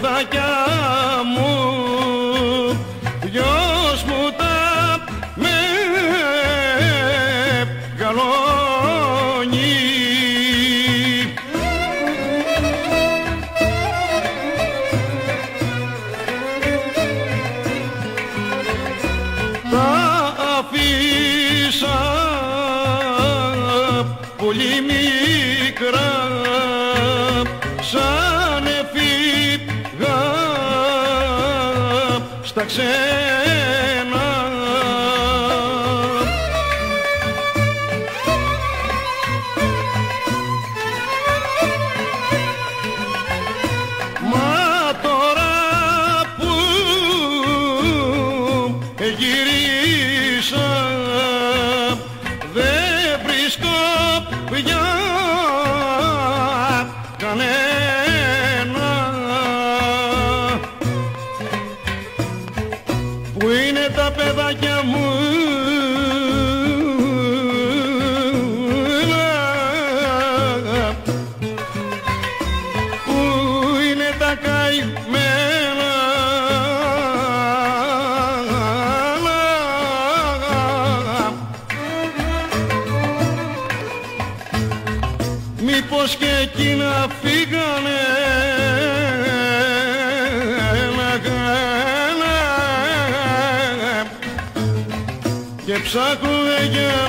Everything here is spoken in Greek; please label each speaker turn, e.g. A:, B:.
A: παιδάκια μου γιος μου τα μεγαλώνει τα αφήσα πολύ μικρά στα ξένα. Μα τώρα που γυρίσα δεν βρίσκω πια κανένα Πού είναι τα παιδάκια μου. Πού είναι τα καημένα. Μήπως και εκείνα φύγανε και ψάχνουν για